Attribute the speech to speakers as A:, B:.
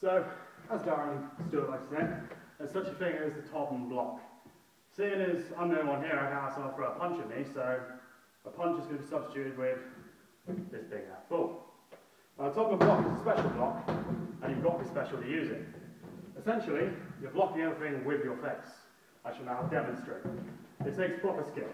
A: So, as Darren Stewart likes to say, there's such a thing as the Tobin block. Seeing as I'm the only one here, I can ask someone for throw a punch at me, so a punch is going to be substituted with this big hat full. Now, the Tobin block is a special block, and you've got to be special to use it. Essentially, you're blocking everything with your face. I shall now demonstrate. It takes proper skill.